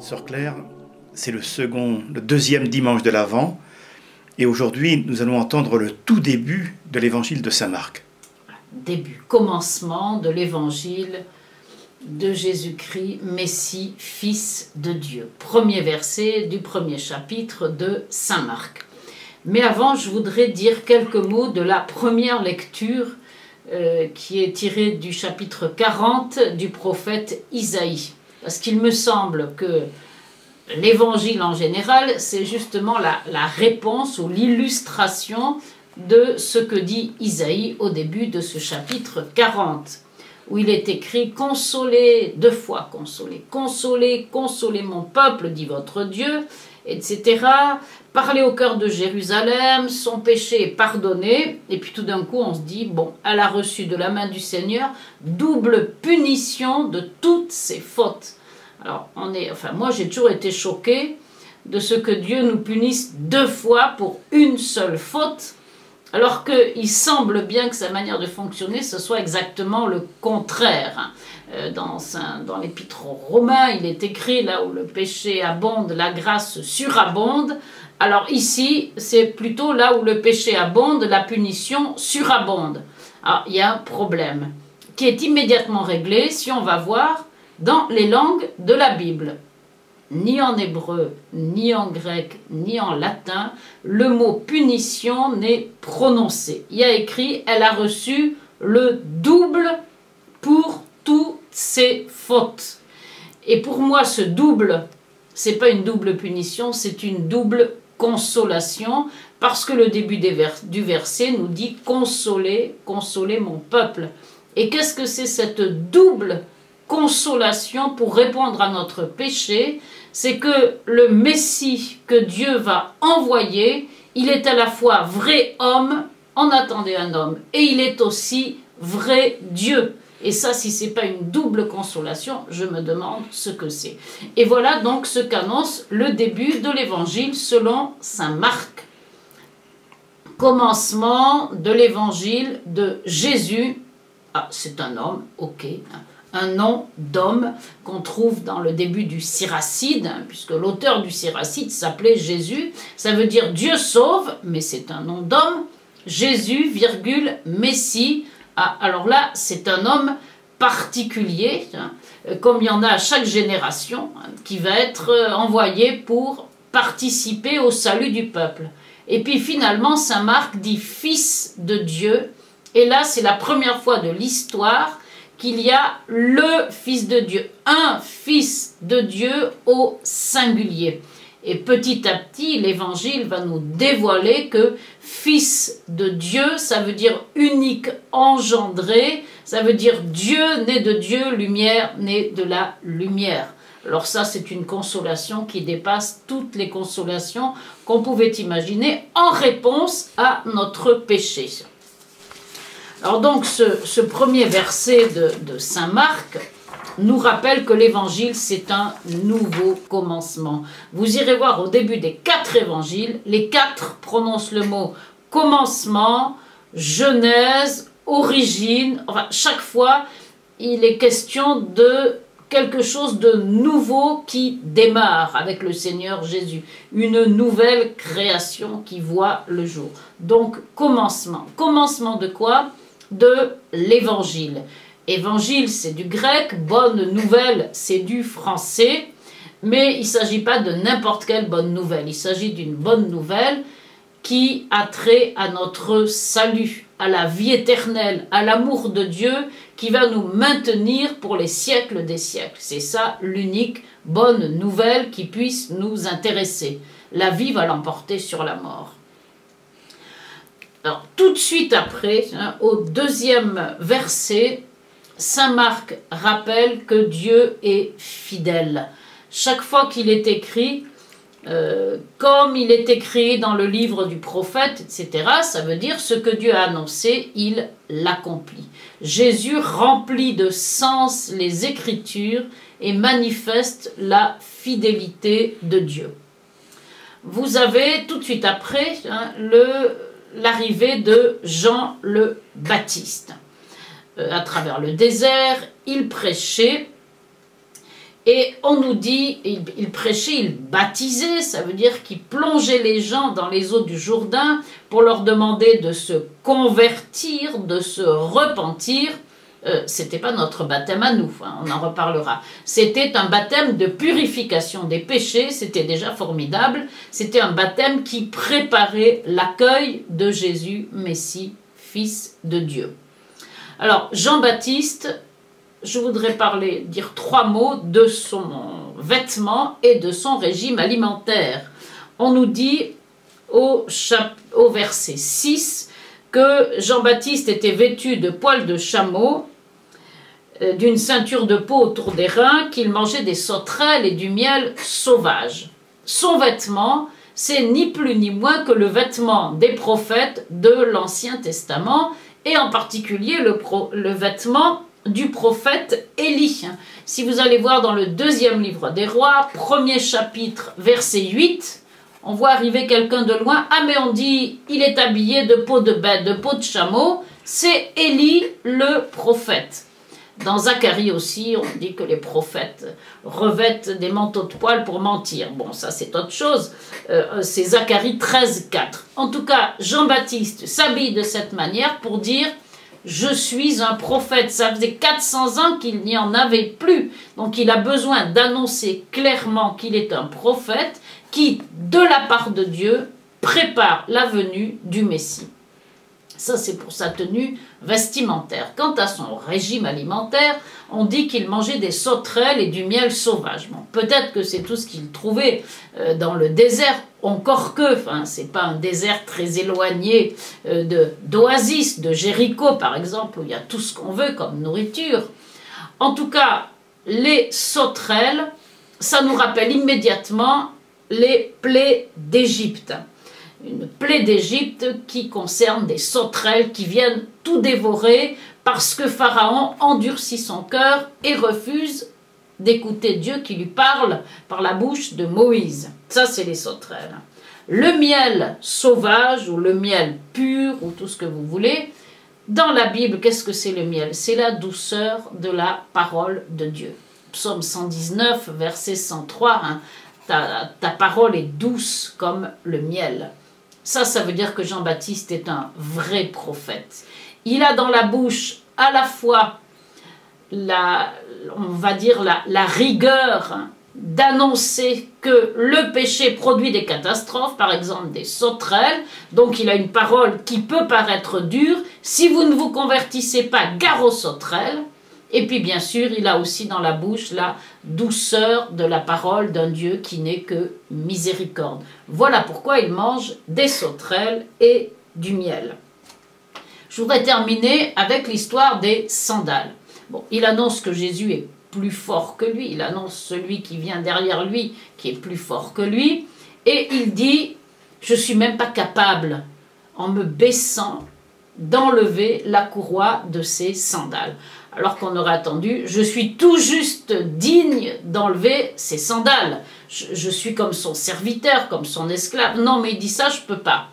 Sœur Claire, c'est le second, le deuxième dimanche de l'Avent, et aujourd'hui nous allons entendre le tout début de l'évangile de Saint Marc. Début, commencement de l'évangile de Jésus-Christ, Messie, Fils de Dieu. Premier verset du premier chapitre de Saint Marc. Mais avant, je voudrais dire quelques mots de la première lecture euh, qui est tirée du chapitre 40 du prophète Isaïe. Parce qu'il me semble que l'évangile en général, c'est justement la, réponse ou l'illustration de ce que dit Isaïe au début de ce chapitre 40, où il est écrit Consolez, deux fois consolez, consolez, consolez mon peuple, dit votre Dieu, etc. Parlez au cœur de Jérusalem, son péché est pardonné, et puis tout d'un coup on se dit, bon, elle a reçu de la main du Seigneur double punition de toutes ses fautes. Alors, on est, enfin, moi j'ai toujours été choquée de ce que Dieu nous punisse deux fois pour une seule faute, alors qu'il semble bien que sa manière de fonctionner, ce soit exactement le contraire. Euh, dans, dans l'épître romain, il est écrit là où le péché abonde, la grâce surabonde. Alors ici, c'est plutôt là où le péché abonde, la punition surabonde. Alors, il y a un problème qui est immédiatement réglé si on va voir dans les langues de la Bible. Ni en hébreu, ni en grec, ni en latin, le mot punition n'est prononcé. Il y a écrit elle a reçu le double pour toutes ses fautes. Et pour moi, ce double, c'est pas une double punition, c'est une double consolation, parce que le début du verset nous dit consoler, consoler mon peuple. Et qu'est-ce que c'est cette double consolation pour répondre à notre péché, c'est que le Messie que Dieu va envoyer, il est à la fois vrai homme, on attendait un homme, et il est aussi vrai Dieu. Et ça, si c'est pas une double consolation, je me demande ce que c'est. Et voilà donc ce qu'annonce le début de l'évangile selon saint Marc. Commencement de l'évangile de Jésus. Ah, c'est un homme, ok un nom d'homme qu'on trouve dans le début du Siracide, hein, puisque l'auteur du Siracide s'appelait Jésus. Ça veut dire Dieu sauve, mais c'est un nom d'homme. Jésus, virgule, Messie. Ah, alors là, c'est un homme particulier, hein, comme il y en a à chaque génération, hein, qui va être euh, envoyé pour participer au salut du peuple. Et puis finalement, Saint Marc dit Fils de Dieu. Et là, c'est la première fois de l'histoire qu'il y a le Fils de Dieu, un Fils de Dieu au singulier. Et petit à petit, l'Évangile va nous dévoiler que Fils de Dieu, ça veut dire unique engendré, ça veut dire Dieu né de Dieu, lumière né de la lumière. Alors ça, c'est une consolation qui dépasse toutes les consolations qu'on pouvait imaginer en réponse à notre péché. Alors donc ce, premier verset de, Saint Marc nous rappelle que l'évangile c'est un nouveau commencement. Vous irez voir au début des quatre évangiles, les quatre prononcent le mot commencement, genèse, origine, chaque fois il est question de quelque chose de nouveau qui démarre avec le Seigneur Jésus, une nouvelle création qui voit le jour. Donc commencement. Commencement de quoi? De l'évangile. Évangile, c'est du grec, bonne nouvelle, c'est du français, mais il ne s'agit pas de n'importe quelle bonne nouvelle, il s'agit d'une bonne nouvelle qui a trait à notre salut, à la vie éternelle, à l'amour de Dieu qui va nous maintenir pour les siècles des siècles. C'est ça l'unique bonne nouvelle qui puisse nous intéresser. La vie va l'emporter sur la mort. Tout de suite après, hein, au deuxième verset, Saint Marc rappelle que Dieu est fidèle. Chaque fois qu'il est écrit, euh, comme il est écrit dans le livre du prophète, etc., ça veut dire ce que Dieu a annoncé, il l'accomplit. Jésus remplit de sens les Écritures et manifeste la fidélité de Dieu. Vous avez tout de suite après hein, le l'arrivée de Jean le Baptiste. Euh, à travers le désert, il prêchait Et on nous dit, il, prêchait, il baptisait, ça veut dire qu'il plongeait les gens dans les eaux du Jourdain pour leur demander de se convertir, de se repentir. Euh, c'était pas notre baptême à nous, hein, on en reparlera. C'était un baptême de purification des péchés, c'était déjà formidable. C'était un baptême qui préparait l'accueil de Jésus, Messie, Fils de Dieu. Alors, Jean-Baptiste, je voudrais parler, dire trois mots de son vêtement et de son régime alimentaire. On nous dit au, au verset 6 que Jean-Baptiste était vêtu de poils de chameau, d'une ceinture de peau autour des reins, qu'il mangeait des sauterelles et du miel sauvage. Son vêtement, c'est ni plus ni moins que le vêtement des prophètes de l'Ancien Testament, et en particulier le, le vêtement du prophète Élie. Si vous allez voir dans le deuxième livre des rois, premier chapitre, verset 8, on voit arriver quelqu'un de loin. Ah, mais on dit, il est habillé de peau de bête, de peau de chameau. C'est Élie le prophète. Dans Zacharie aussi, on dit que les prophètes revêtent des manteaux de poils pour mentir. Bon, ça c'est autre chose. Euh, c'est Zacharie 13, 4. En tout cas, Jean-Baptiste s'habille de cette manière pour dire je suis un prophète. Ça faisait 400 ans qu'il n'y en avait plus. Donc il a besoin d'annoncer clairement qu'il est un prophète qui, de la part de Dieu, prépare la venue du Messie. Ça, c'est pour sa tenue vestimentaire. Quant à son régime alimentaire, on dit qu'il mangeait des sauterelles et du miel sauvage. peut-être que c'est tout ce qu'il trouvait euh, dans le désert, encore que, enfin, c'est pas un désert très éloigné euh, d'Oasis, de Jéricho par exemple, où il y a tout ce qu'on veut comme nourriture. En tout cas, les sauterelles, ça nous rappelle immédiatement les plaies d'Égypte une plaie d'Égypte qui concerne des sauterelles qui viennent tout dévorer parce que Pharaon endurcit son cœur et refuse d'écouter Dieu qui lui parle par la bouche de Moïse. Ça, c'est les sauterelles. Le miel sauvage ou le miel pur ou tout ce que vous voulez, dans la Bible, qu'est-ce que c'est le miel? C'est la douceur de la parole de Dieu. Psaume 119, verset 103, hein. ta, ta parole est douce comme le miel. Ça, ça veut dire que Jean-Baptiste est un vrai prophète. Il a dans la bouche à la fois la, on va dire la, rigueur d'annoncer que le péché produit des catastrophes, par exemple des sauterelles, donc il a une parole qui peut paraître dure, si vous ne vous convertissez pas, gare aux sauterelles, et puis bien sûr, il a aussi dans la bouche la douceur de la parole d'un Dieu qui n'est que miséricorde. Voilà pourquoi il mange des sauterelles et du miel. Je voudrais terminer avec l'histoire des sandales. Il annonce que Jésus est plus fort que lui, il annonce celui qui vient derrière lui qui est plus fort que lui, et il dit, je suis même pas capable, en me baissant, d'enlever la courroie de ses sandales alors qu'on aurait attendu, je suis tout juste digne d'enlever ses sandales. Je, suis comme son serviteur, comme son esclave. Non, mais il dit ça, je peux pas.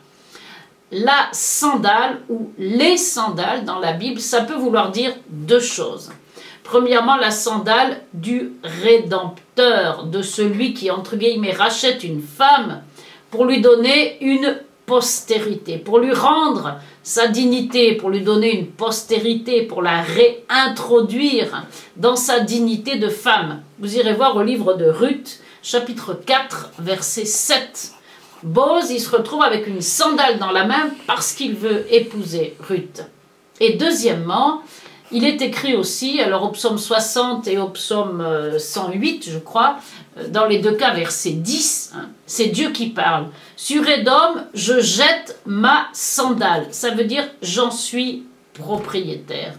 La sandale ou les sandales dans la Bible, ça peut vouloir dire deux choses. Premièrement, la sandale du rédempteur, de celui qui, entre guillemets, rachète une femme pour lui donner une postérité, pour lui rendre sa dignité, pour lui donner une postérité, pour la réintroduire dans sa dignité de femme. Vous irez voir au livre de Ruth, chapitre 4, verset 7. Boz, il se retrouve avec une sandale dans la main parce qu'il veut épouser Ruth. Et deuxièmement, il est écrit aussi, alors au psaume 60 et au psaume 108, euh, je crois, dans les deux cas, verset 10, hein, c'est Dieu qui parle. Sur Édom, je jette ma sandale. Ça veut dire j'en suis propriétaire.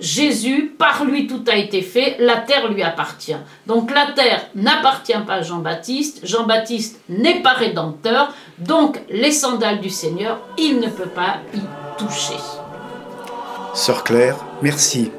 Jésus, par lui tout a été fait, la terre lui appartient. Donc la terre n'appartient pas à Jean-Baptiste, Jean-Baptiste n'est pas rédempteur, donc les sandales du Seigneur, il ne peut pas y toucher. Sœur Claire, merci